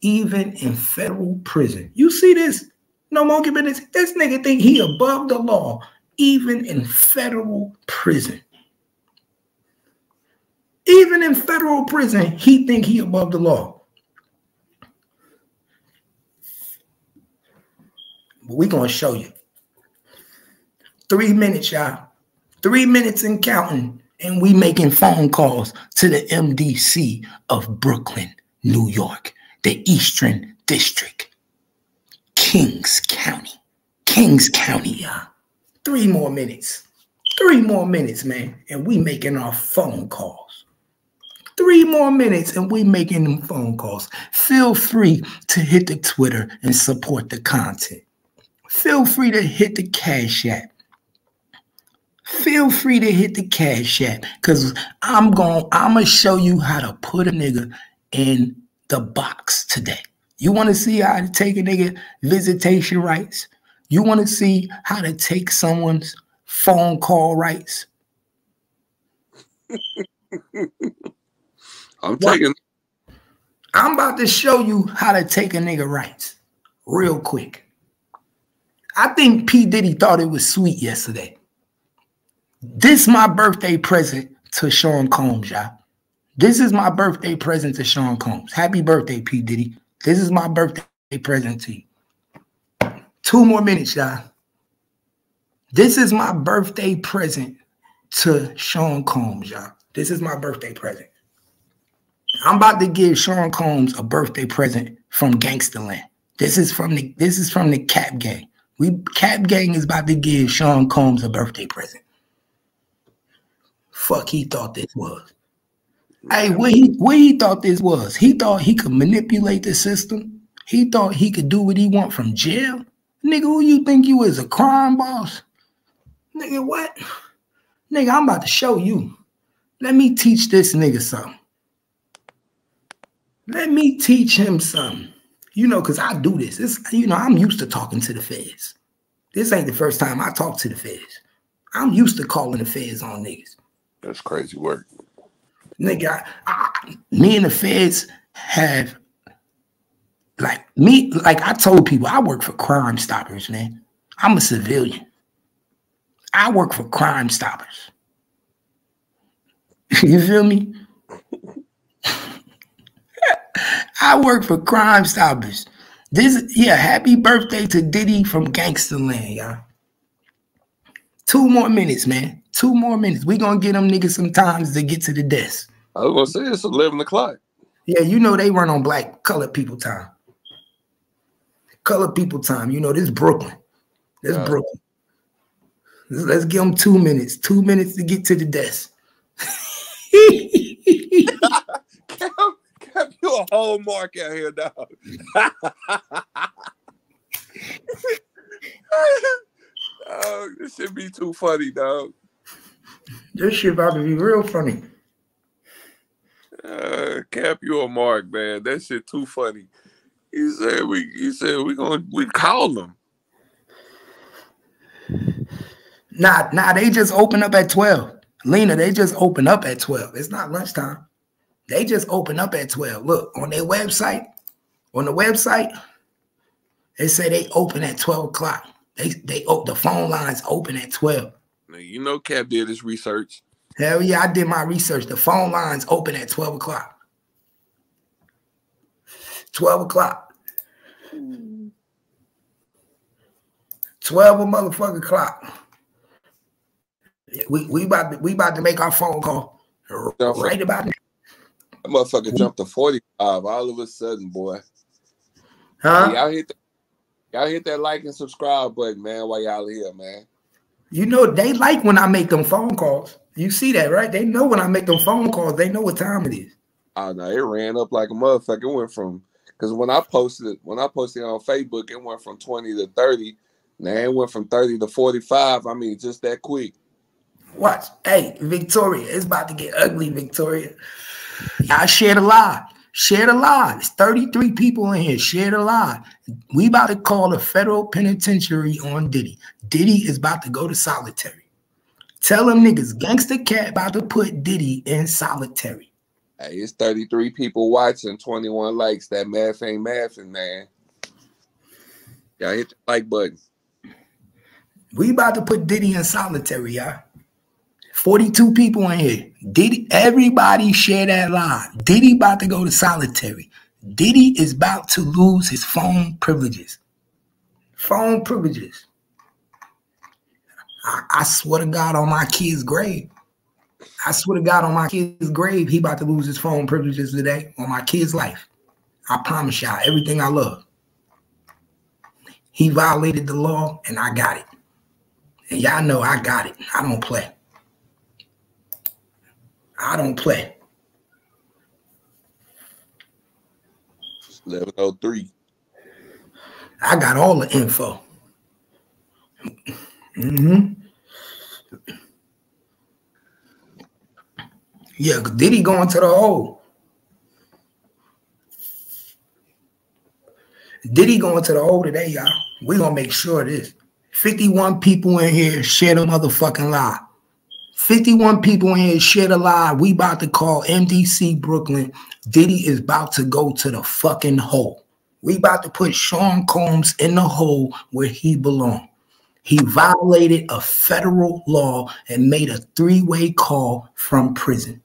even in federal prison. You see this? No monkey business. This nigga think he above the law, even in federal prison. Even in federal prison, he think he above the law. But we gonna show you. Three minutes, y'all. Three minutes and counting, and we making phone calls to the MDC of Brooklyn, New York, the Eastern District. Kings County. Kings County, y'all. Three more minutes. Three more minutes, man. And we making our phone calls. Three more minutes and we making them phone calls. Feel free to hit the Twitter and support the content. Feel free to hit the Cash App. Feel free to hit the Cash App because I'm going I'm gonna show you how to put a nigga in the box today. You want to see how to take a nigga visitation rights? You want to see how to take someone's phone call rights? I'm taking. I'm about to show you how to take a nigga rights real quick. I think P. Diddy thought it was sweet yesterday. This my birthday present to Sean Combs, y'all. This is my birthday present to Sean Combs. Happy birthday, P. Diddy. This is my birthday present to you. Two more minutes, y'all. This is my birthday present to Sean Combs, y'all. This is my birthday present. I'm about to give Sean Combs a birthday present from Gangsterland. This is from the this is from the Cap Gang. We Cap Gang is about to give Sean Combs a birthday present. Fuck, he thought this was. Hey, what he what he thought this was? He thought he could manipulate the system. He thought he could do what he want from jail. Nigga, who you think you is a crime boss? Nigga, what? Nigga, I'm about to show you. Let me teach this nigga something. Let me teach him something. You know, because I do this. This, you know, I'm used to talking to the feds. This ain't the first time I talk to the feds. I'm used to calling the feds on niggas. That's crazy work. Nigga, I, me and the feds have like me, like I told people, I work for Crime Stoppers, man. I'm a civilian. I work for Crime Stoppers. you feel me? I work for Crime Stoppers. This, yeah, happy birthday to Diddy from Gangsterland, y'all. Two more minutes, man. Two more minutes. We gonna get them niggas some times to get to the desk. I was gonna say it's eleven o'clock. Yeah, you know they run on black colored people time. Colored people time. You know this Brooklyn. This uh, Brooklyn. Let's give them two minutes. Two minutes to get to the desk. Cap, you a whole mark out here, dog. oh, this should be too funny, dog. This shit about to be real funny. Uh, Cap, you a mark, man. That shit too funny. He said we. He said we gonna we call them. Nah, nah. They just open up at twelve. Lena, they just open up at twelve. It's not lunchtime. They just open up at twelve. Look on their website. On the website, they say they open at twelve o'clock. They they oh, the phone lines open at twelve. Now, you know, Cap did his research. Hell yeah, I did my research. The phone lines open at 12 o'clock. 12 o'clock. 12 a motherfucking clock. We we about to, we about to make our phone call right about now. That motherfucker jumped to 45 all of a sudden, boy. Huh? y'all hit that, y'all hit that like and subscribe button, man, while y'all here, man. You know, they like when I make them phone calls. You see that, right? They know when I make them phone calls, they know what time it is. Ah, oh no, it ran up like a motherfucker. It went from because when I posted it, when I posted it on Facebook, it went from 20 to 30. Now it went from 30 to 45. I mean, just that quick. Watch. Hey, Victoria, it's about to get ugly, Victoria. I shared a lie. Share the live. It's 33 people in here. Share the live. We about to call a federal penitentiary on Diddy. Diddy is about to go to solitary. Tell them niggas, Gangsta Cap about to put Diddy in solitary. Hey, it's 33 people watching, 21 likes. That math ain't mathing, man. Y'all hit the like button. We about to put Diddy in solitary, y'all. 42 people in here. Diddy, everybody share that live. Diddy about to go to solitary. Diddy is about to lose his phone privileges. Phone privileges. I, I swear to God on my kid's grave. I swear to God on my kid's grave, he about to lose his phone privileges today on my kid's life. I promise y'all everything I love. He violated the law and I got it. And y'all know I got it. I don't play. I don't play. 1103. I got all the info. Mm-hmm. Yeah, Diddy going to the hole. Diddy going to the hole today, y'all. We gonna make sure this. 51 people in here share the motherfucking lie. 51 people in here the lie. We about to call MDC Brooklyn. Diddy is about to go to the fucking hole. We about to put Sean Combs in the hole where he belongs. He violated a federal law and made a three-way call from prison.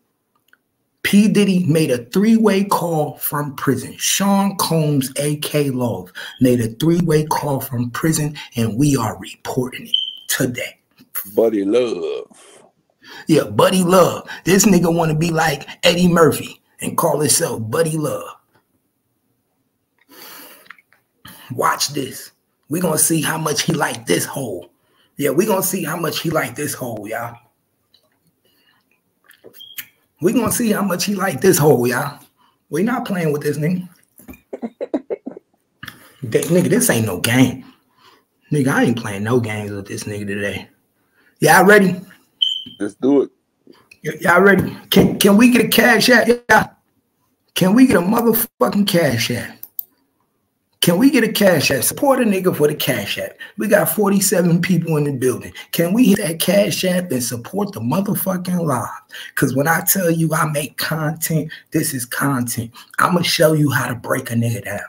P. Diddy made a three-way call from prison. Sean Combs, A.K. Love, made a three-way call from prison, and we are reporting it today. Buddy Love. Yeah, Buddy Love. This nigga want to be like Eddie Murphy and call himself Buddy Love. Watch this. We're gonna see how much he like this hole. Yeah, we're gonna see how much he like this hole, y'all. We're gonna see how much he like this hole, y'all. we not playing with this nigga. nigga, this ain't no game. Nigga, I ain't playing no games with this nigga today. Y'all ready? Let's do it. Y'all ready? Can can we get a cash app? Yeah. Can we get a motherfucking cash app? Can we get a cash app? Support a nigga for the cash app. We got 47 people in the building. Can we hit that cash app and support the motherfucking live? Because when I tell you I make content, this is content. I'm going to show you how to break a nigga down.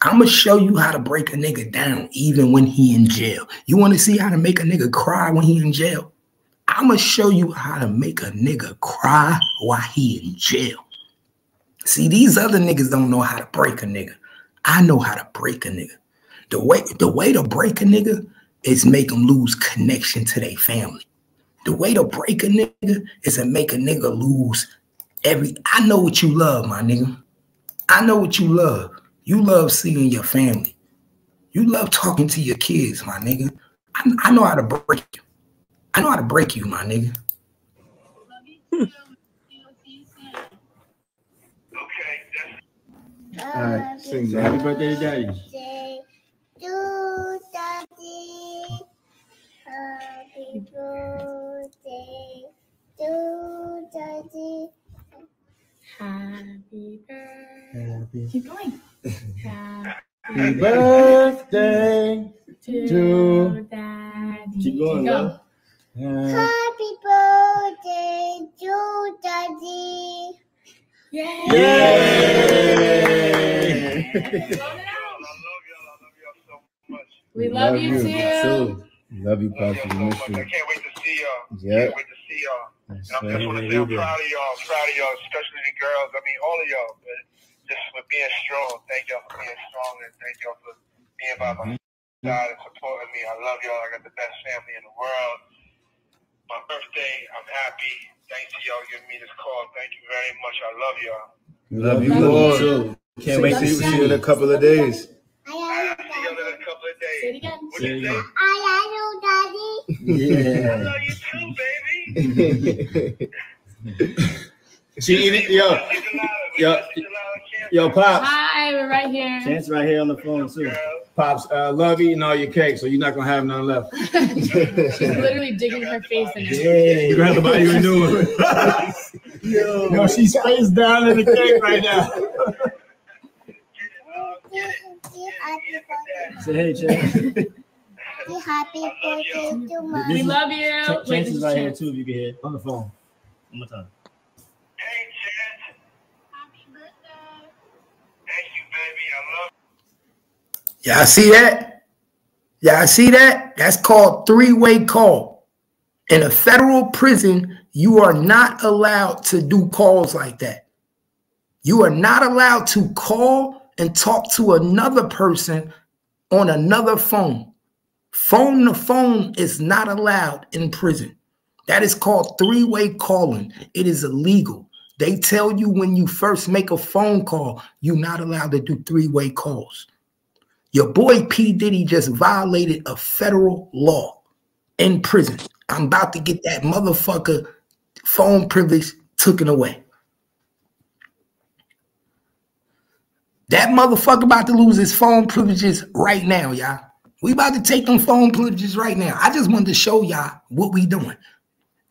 I'm to show you how to break a nigga down even when he in jail. You want to see how to make a nigga cry when he in jail? I'm going to show you how to make a nigga cry while he in jail. See, these other niggas don't know how to break a nigga. I know how to break a nigga. The way the way to break a nigga is make them lose connection to their family. The way to break a nigga is to make a nigga lose every. I know what you love, my nigga. I know what you love. You love seeing your family. You love talking to your kids, my nigga. I, I know how to break you. I know how to break you, my nigga. All right, sing. Happy birthday to daddy. Birthday to Daddy. Happy birthday to Daddy. Happy birthday. Happy, Keep going. happy birthday to to- Daddy. Keep going, Go. love. Happy Happy birthday to Daddy. Yay. Yay! We love you too. Love you, Pops. We miss I can't wait to see y'all. Yeah. Can't wait to see y'all. Yes, And I'm just want to say I'm proud of y'all. Proud of y'all, especially the girls. I mean, all of y'all. But just for being strong. Thank y'all for being strong and thank y'all for being by my mm-hmm. side and supporting me. I love y'all. I got the best family in the world. My birthday, I'm happy. Thanks to y'all giving me this call. Thank you very much. I love y'all. We love you Love more. you. Can't wait to see you in a couple of days. I see y'all in a couple of Say it days. again. What you say? I love Daddy. I love you too, baby. she eating, yo, Sister Lala, yo, Sister Lala, Chance, yo, pops. Hi, we're right here. Chance right here on the phone too. Pops, uh, love eating all your cake, so you're not gonna have none left. She's literally digging her face in it. You're gonna have to buy you a new one. Yo, no, she's face down in the cake right now. Say hey, Chance. Happy birthday to We love you. Ch- Wait, Chance is right here too, if you can hear on the phone. One more time. Hey, Chance. Y'all see that? Y'all see that? That's called three-way call. In a federal prison, you are not allowed to do calls like that. You are not allowed to call and talk to another person on another phone. Phone to phone is not allowed in prison. That is called three way calling. It is illegal. They tell you when you first make a phone call, you're not allowed to do three way calls. Your boy P. Diddy just violated a federal law in prison. I'm about to get that motherfucker phone privilege taken away. That motherfucker about to lose his phone privileges right now, y'all. We about to take them phone privileges right now. I just wanted to show y'all what we doing.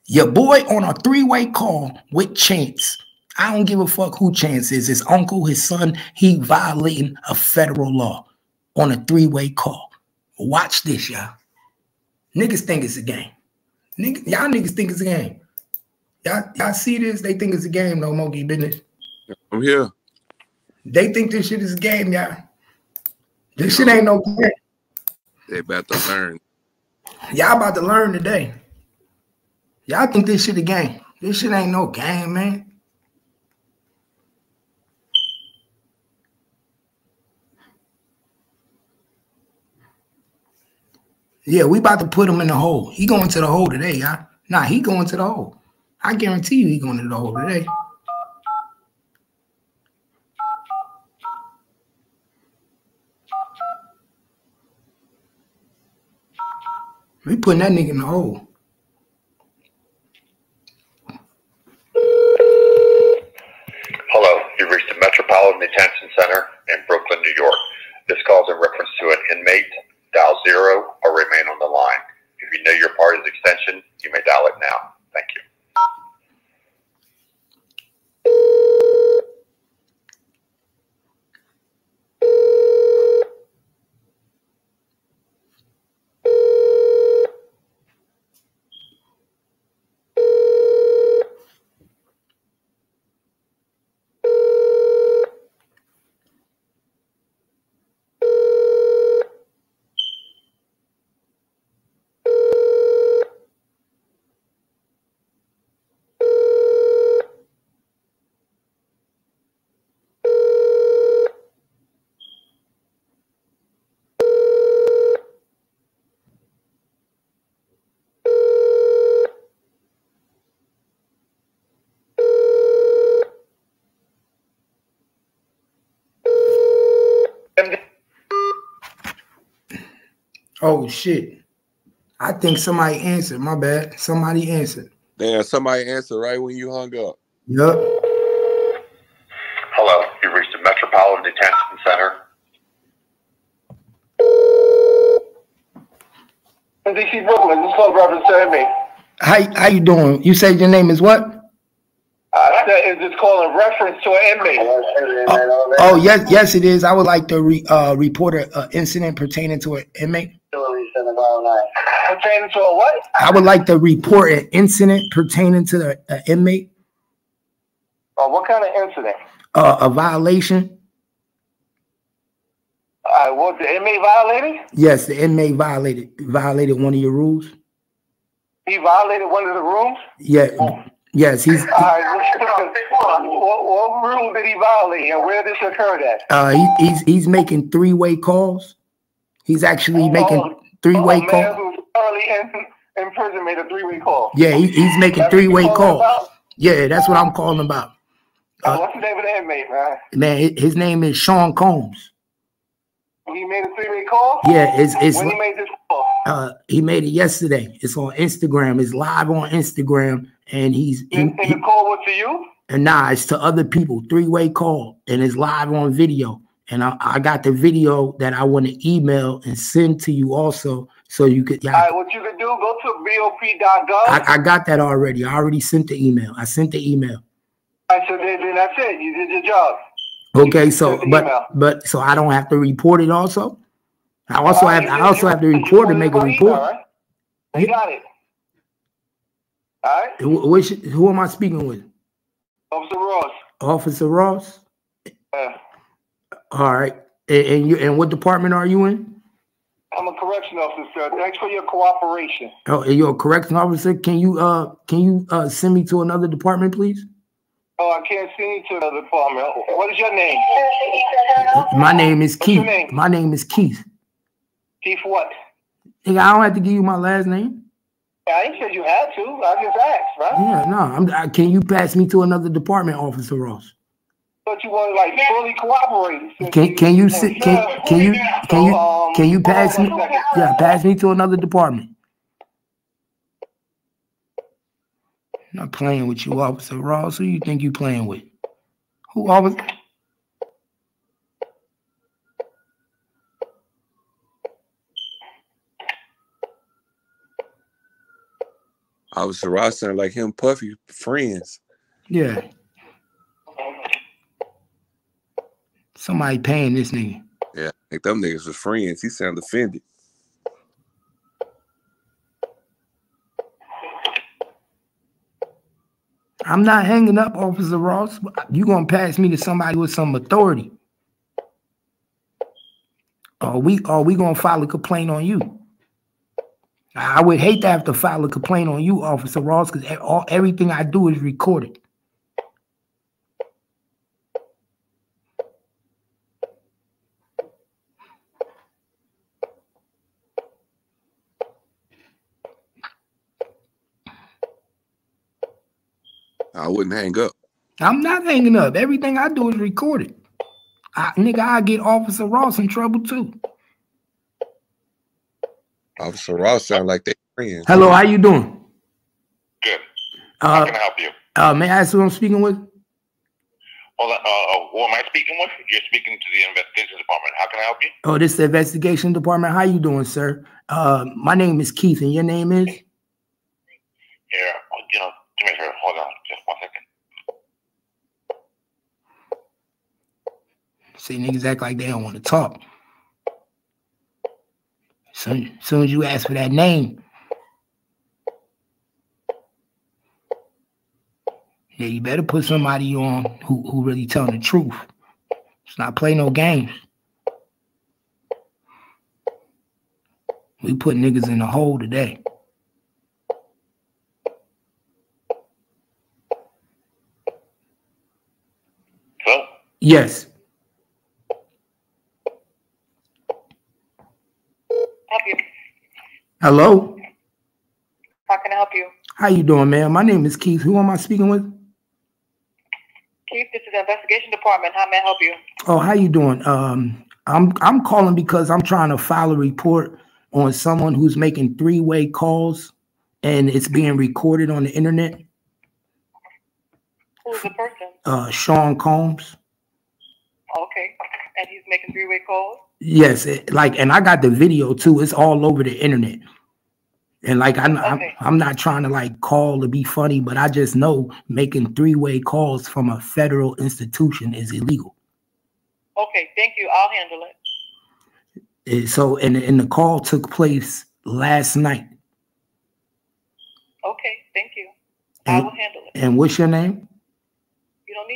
Your boy on a three-way call with Chance. I don't give a fuck who Chance is. His uncle, his son, he violating a federal law on a three-way call. Watch this, y'all. Niggas think it's a game. Nigga, y'all niggas think it's a game. Y'all, y'all see this? They think it's a game, no monkey business. I'm here. They think this shit is a game, y'all. This shit ain't no game. They about to learn. Y'all about to learn today. Y'all think this shit a game. This shit ain't no game, man. Yeah, we about to put him in the hole. He going to the hole today, y'all. Nah, he going to the hole. I guarantee you he going to the hole today. We putting that nigga in the hole. Hello, you've reached the Metropolitan Detention Center in Brooklyn, New York. This call is in reference to an inmate. Dial zero or remain on the line. If you know your party's extension, you may dial it now. Thank you. Oh shit. I think somebody answered. My bad. Somebody answered. Damn, somebody answered right when you hung up. Yup. Hello, you've reached the Metropolitan Detention Center. DC Brooklyn, this call reference to me. How how you doing? You said your name is what? I said, is this call in reference to an inmate? Oh, oh yes, yes it is. I would like to re, uh, report an uh, incident pertaining to an inmate. Pertaining to a what? I would like to report an incident pertaining to the uh, inmate, Oh, what kind of incident? uh, a violation. Uh, was the inmate violated? Yes, the inmate violated violated one of your rules. He violated one of the rules. Yeah, yes, he's All right, what, what, rule did he violate and where did this occurred at? uh, he, he's he's making three way calls. He's actually making three way man calls. Currently in, in prison made a three-way call. Yeah, he, he's making three way calls. about? Yeah, that's what I'm calling about. Uh, What's the name of the inmate, man? Man, his name is Sean Combs. He made a three-way call? Yeah, it's it's When he made this call? uh he made it yesterday. It's on Instagram. It's live on Instagram, and he's he, And, he- the call was to you? and nah, it's to other people. Three way call, and it's live on video. And I, I got the video that I want to email and send to you also, so you could. Yeah, All right, what you can do, go to bop.gov. I, I got that already. I already sent the email. I sent the email. I said, then, then that's it. You did your job. Okay, so but email. but so I don't have to report it also. I also All have I also have to report and it make a report. email, right? You got it. All right, Who, which, who am I speaking with? Officer Ross. Officer Ross. Uh, All right. And, and you and what department are you in? I'm a correction officer, sir. Thanks for your cooperation. Oh, and you're a correction officer. Can you uh can you uh send me to another department, please? Oh, I can't send you to another department. What is your name? My name is What's Keith. name? My name is Keith. Keith what? I don't have to give you my last name. I ain't said you had to. I just asked, right? Yeah, no. I'm, I, can you pass me to another department, Officer Ross? But you want to like fully cooperate. since Can can you sit? Can can you can you Um, can you pass me? on one second. Yeah, pass me to another department. Not playing with you, Officer Ross. Who you think you playing with? Who officer? Officer Ross sound like him, Puffy, friends. Yeah. Somebody paying this nigga. Yeah, I think them niggas was friends. He sound offended. I'm not hanging up, Officer Ross. You gonna pass me to somebody with some authority? Or we are we gonna file a complaint on you? I would hate to have to file a complaint on you, Officer Ross, because everything I do is recorded. I wouldn't hang up. I'm not hanging up. Everything I do is recorded. I, nigga, I get Officer Ross in trouble too. Officer Ross sound like they friends. Hello, how you doing? Good. How Uh, can I help you? uh, may I ask who I'm speaking with? Hold on. Uh, uh, who am I speaking with? You're speaking to the investigation department. How can I help you? Oh, this is the investigation department. How you doing, sir? Uh, my name is Keith, and your name is? Here, oh, you know, do me a. Hold on, just one second. See, niggas act like they don't want to talk. Soon, soon as you ask for that name, yeah, you better put somebody on who, who really telling the truth. It's not play no games. We put niggas in the hole today. So, Yes. help you? Hello. How can I help you? How you doing, man? My name is Keith. Who am I speaking with? Keith, this is the investigation department. How may I help you? Oh, how you doing? Um, I'm I'm calling because I'm trying to file a report on someone who's making three-way calls and it's being recorded on the internet. Who's the person? Uh, Sean Combs. Okay. And he's making three-way calls? Yes, it, like, and I got the video too. It's all over the internet. And like, I'm, I'm I'm not trying to like call to be funny, but I just know making three-way calls from a federal institution is illegal. Okay, thank you. I'll handle it. Eh, So, and and the call took place last night. Okay, thank you. I And, will handle it. and what's your name?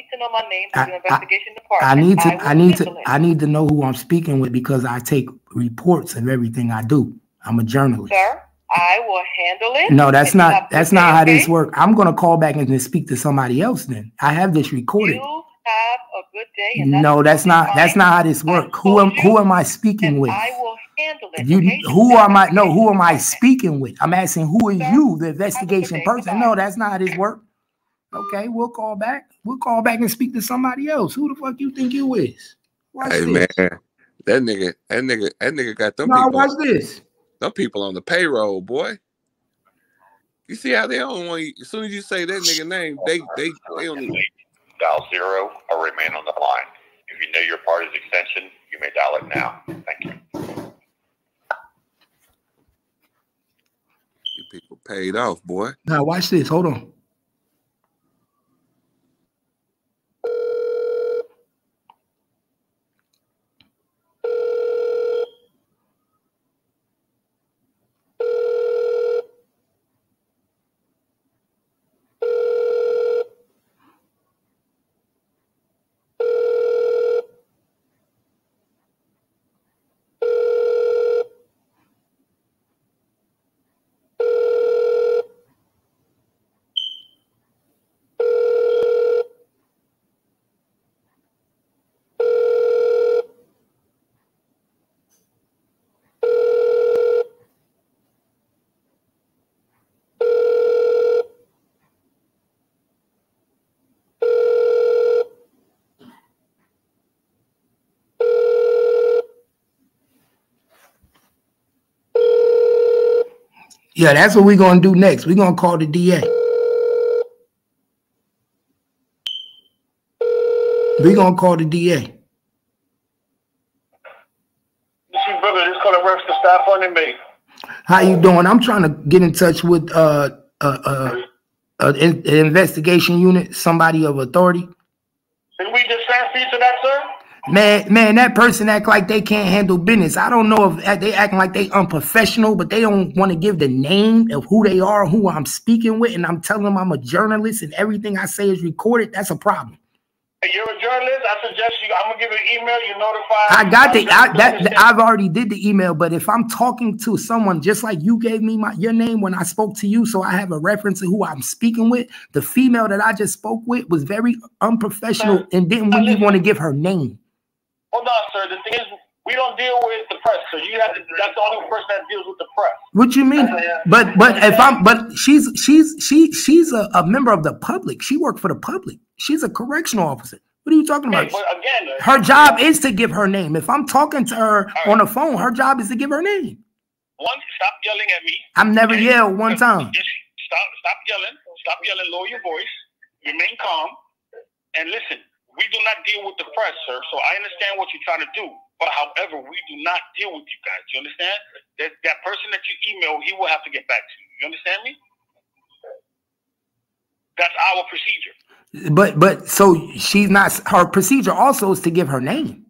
Need to know my name. I- This the investigation department. I need to will I need to it. I need to know who I'm speaking with because I take reports of everything I do. I'm a journalist. Sir, I will handle it. No, that's And you have not that's not how this works. I'm gonna call back and then speak to somebody else then. I have this recorded. You have a good day. That's No, that's not fine. that's not how this works. Who am who am I speaking with? I will handle it. You okay? who am I no, who am I speaking with? I'm asking who is Sir, you, the investigation person. No, that's not how this works. Okay, we'll call back. We'll call back and speak to somebody else. Who the fuck you think you is? Watch Hey this. man, that nigga, that nigga, that nigga got them No, people. watch this. Them people on the payroll, boy. You see how they don't want you, as soon as you say that nigga name, they they they don't even Dial zero or remain on the line. If you know your party's extension, you may dial it now. Thank you. get people paid off, boy. Now watch this. Hold on. Yeah, that's what we're gonna do next. We're gonna call the DA. We're gonna call the DA. This is brother. This calling works to staff on inmate. How you doing? I'm trying to get in touch with uh uh uh, uh an investigation unit, somebody of authority. Did we just transfer you to that, sir? Man, man, that person act like they can't handle business. I don't know if they acting like they unprofessional, but they don't want to give the name of who they are, who I'm speaking with, and I'm telling them I'm a journalist and everything I say is recorded. That's a problem. Hey, you're a journalist. I suggest you. I'm gonna give you an email. You notify. I got the I, that Understand. I've already did the email, but if I'm talking to someone just like you gave me my your name when I spoke to you, so I have a reference to who I'm speaking with. The female that I just spoke with was very unprofessional and didn't really want to give her name. Sir. The thing is, we don't deal with the press, so you have to. That's the only person that deals with the press. What you mean? But but if I'm but she's she's she she's a, a member of the public. She worked for the public. She's a correctional officer. What are you talking Hey, about? but again, uh, Her job is to give her name. If I'm talking to her on the phone, her job is to give her name. one, stop yelling at me. I'm never yelled one time. Stop, stop yelling. Stop yelling. Lower your voice. Remain calm. And listen, we do not deal with the press, sir. So I understand what you're trying to do. But however, we do not deal with you guys. You understand? That that person that you email, he will have to get back to you. You understand me? That's our procedure. But but so she's not her procedure also is to give her name.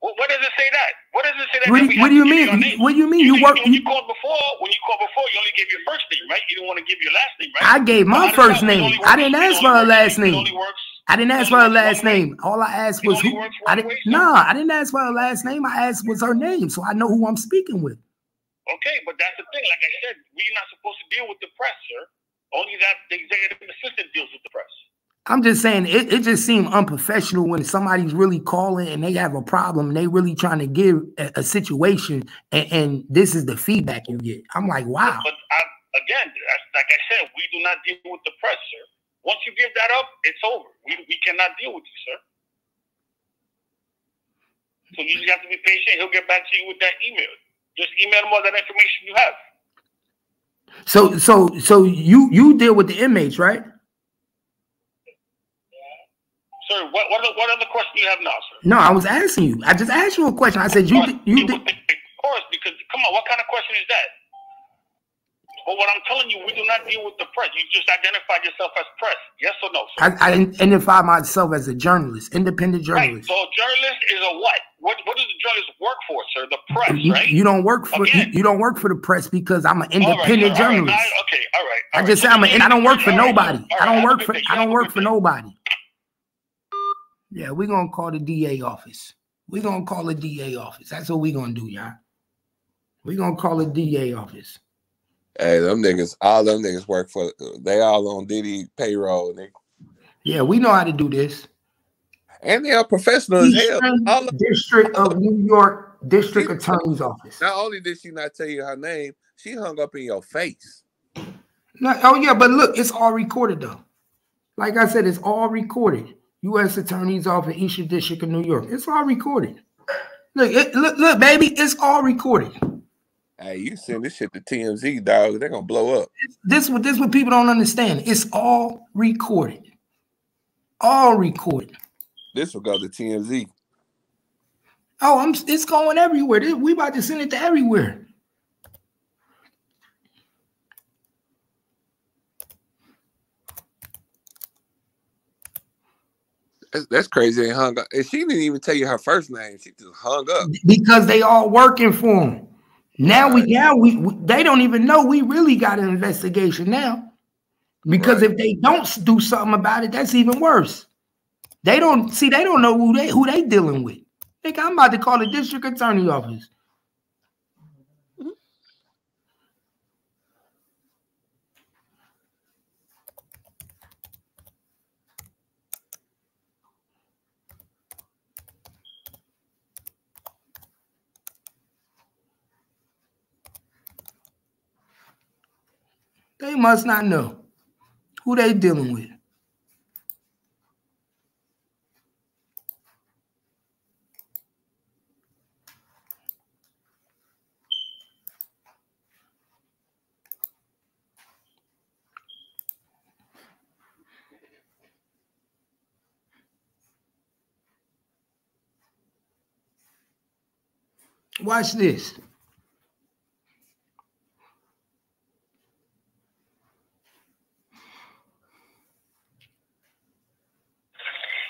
What, what does it say that? What does it say that? What do, what do you mean? What do you mean? You You, work when you you, called before, when you called before, you only gave your first name, right? You didn't want to give your last name, right? I gave my first name. I didn't ask for her last name. only works- I didn't ask for her last name. All I asked was who I didn't no, I didn't ask for her last name. I asked was her name, so I know who I'm speaking with. Okay, but that's the thing. Like I said, we're not supposed to deal with the press, sir. Only that the executive assistant deals with the press. I'm just saying it, it just seemed unprofessional when somebody's really calling and they have a problem and they really trying to give a, a situation and, and this is the feedback you get. I'm like, wow. But I, again, like I said, we do not deal with the press, sir. Once you give that up, it's over. We, we cannot deal with you, sir. So you just have to be patient. He'll get back to you with that email. Just email him all that information you have. So so so you you deal with the inmates, right? Sir, what what, what other question do you have now, sir? No, I was asking you. I just asked you a question. I said you Of did- you did, course, because come on, what kind of question is that? But what I'm telling you, we do not deal with the press. You just identified yourself as press. Yes or no, sir? I, I identify myself as a journalist, independent journalist. Right. journalist. So a journalist is a what? What what does the journalist work for, sir? The press, You, right? you don't work for you, Again. you don't work for the press because I'm an All right, independent sir. All right, journalist. okay, all right. I just So say I'm a, you and I don't work for all nobody. I don't work for. I don't work for nobody. Yeah, we're gonna call the DA office. We're gonna call the DA office. That's what we're gonna do, y'all. We're gonna call the DA office. Hey, them niggas, all them niggas work for. They all on Diddy payroll, nigga. Yeah, we know how to do this. and they are professional as hell. All of- District of New York District Attorney's Office. not only did she not tell you her name, she hung up in your face. No, oh yeah, but look, it's all recorded though. Like I said, it's all recorded. U.S. Attorney's Office, Eastern District of New York. It's all recorded. Look, it, look, look, baby, it's all recorded. Hey, you send this shit to TMZ, dog. They're gonna blow up. This what this what people don't understand. It's all recorded. All recorded. This will go to TMZ. Oh, I'm it's going everywhere. We about to send it to everywhere. That's, that's crazy. They hung up. And she didn't even tell you her first name. She just hung up. because they all working for them. Now we now we, we- they don't even know we really got an investigation now. Because if they don't do something about it, that's even worse. They don't see they don't know who they who they dealing with. Think I'm about to call the district attorney office. They must not know who they dealing with. Watch this.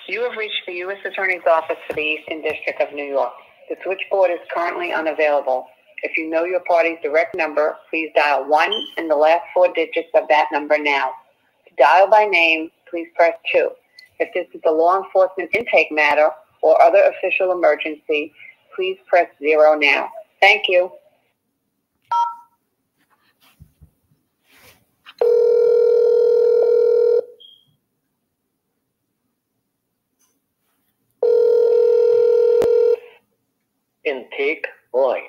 You have reached the U.S. Attorney's Office for the Eastern District of New York. The switchboard is currently unavailable. If you know your party's direct number, please dial 1 and the last four digits of that number now. To dial by name, please press 2. If this is a law enforcement intake matter or other official emergency, please press 0 now. Thank you. Intake line.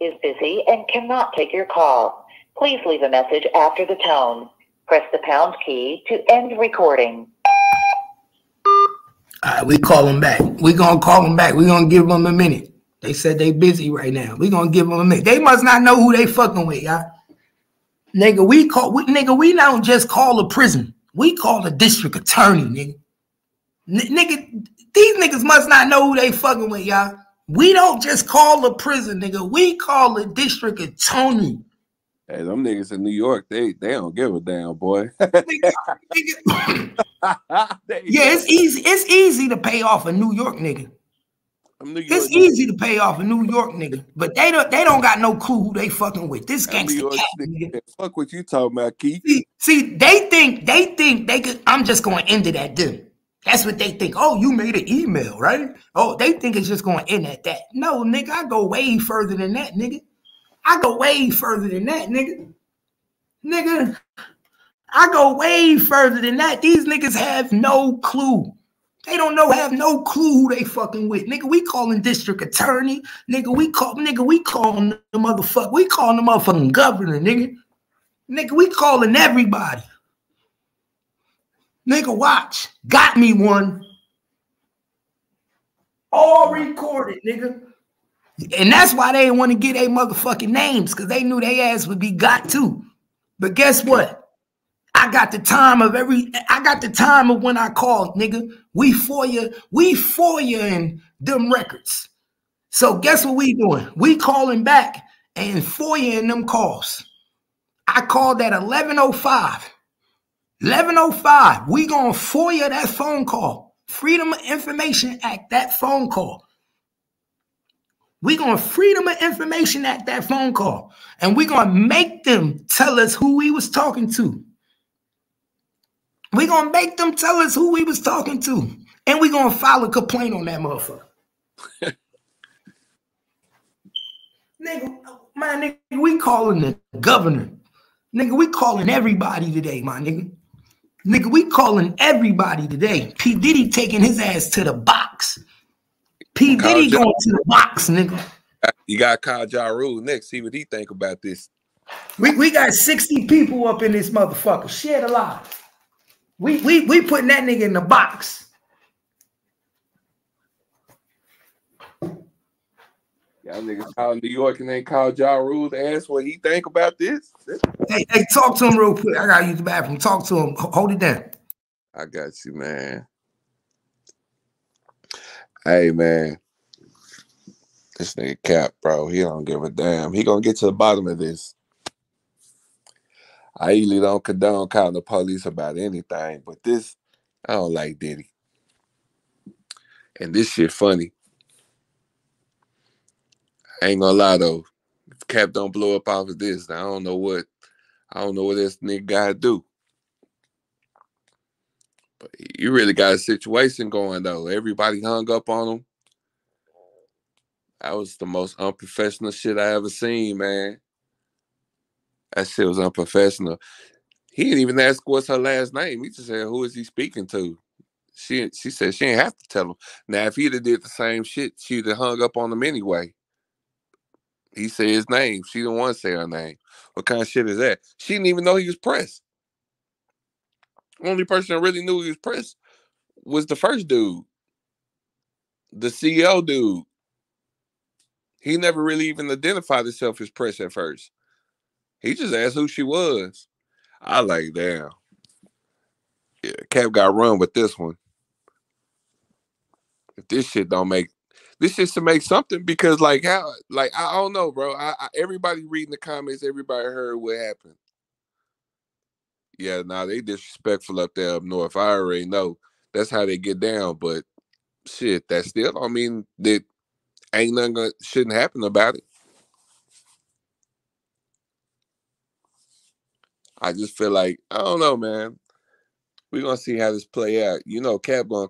is busy and cannot take your call. Please leave a message after the tone. Press the pound key to end recording. All right, we call them back. We're gonna call them back. We're gonna give them a minute. They said they busy right now. We gonna give them a minute. They must not know who they fucking with, y'all. Nigga, we call we, nigga. We don't just call a prison. We call a district attorney, nigga. N- nigga, these niggas must not know who they fucking with, y'all. We don't just call a prison, nigga. We call a district attorney. Hey, them niggas in New York, they they don't give a damn, boy. Yeah, it's easy. It's easy to pay off a New York nigga. New York It's easy to pay off a New York nigga, but they don't. They don't got no clue who they fucking with. This Gangsta Cap, nigga. Fuck what you talking about, Keith. See, see, they think they think they could. I'm just going to end it at them. That's what they think. Oh, you made an email, right? Oh, they think it's just going to end at that. No, nigga, I go way further than that, nigga. I go way further than that, nigga. Nigga, I go way further than that. These niggas have no clue. They don't know, have no clue who they fucking with. Nigga, we calling district attorney. Nigga, we call nigga, we calling the motherfucker. We calling the motherfucking governor, nigga. Nigga, we calling everybody. Nigga, watch. Got me one. All recorded, nigga. And that's why they didn't want to get their motherfucking names, because they knew their ass would be got too. But guess what? I got the time of every I got the time of when I called, nigga. We for you, we for you in them records. So guess what we doing? We calling back and for you in them calls. I called at 1105. 1105. We gonna for you that phone call. Freedom of Information Act, that phone call. we gonna Freedom of Information Act that phone call. And we gonna make them tell us who we was talking to. we gonna make them tell us who we was talking to. And we gonna file a complaint on that motherfucker. nigga, my nigga, we calling the governor. Nigga, we calling everybody today, my nigga. Nigga, we calling everybody today. P. Diddy taking his ass to the box. P. Call Diddy John- going to the box, nigga. You got to call Ja Rule next. See what he think about this. We, we got 60 people up in this motherfucker. Shit alive. We, we, we putting that nigga in the box. Y'all niggas call New York and they call Ja Rule to ask what he think about this. Hey, hey, talk to him real quick. I gotta use the bathroom. Talk to him. Hold it down. I got you, man. Hey, man. This nigga Cap, bro. He don't give a damn. He gonna get to the bottom of this. I usually don't condone calling the police about anything, but this, I don't like Diddy. And this shit funny. Ain't gonna lie though. If Cap don't blow up off of this, I don't know what I don't know what this nigga gotta do. But you really got a situation going though. Everybody hung up on him. That was the most unprofessional shit I ever seen, man. That shit was unprofessional. He didn't even ask what's her last name. He just said, "Who is he speaking to?" She she said she didn't have to tell him. Now, if he'd have did the same shit, she'd have hung up on him anyway. He said his name. She didn't want to say her name. What kind of shit is that? She didn't even know he was pressed. Only person that really knew he was pressed was the first dude, the CEO dude. He never really even identified himself as press at first. He just asked who she was. I like, damn. Yeah, Cap got run with this one. If this shit don't make this is to make something because like how like I don't know, bro. I, I everybody reading the comments, everybody heard what happened. Yeah, nah, they disrespectful up there up north. I already know that's how they get down, but shit, that still I mean that ain't nothing gonna, shouldn't happen about it. I just feel like I don't know, man. We're gonna see how this play out. You know, Cap gonna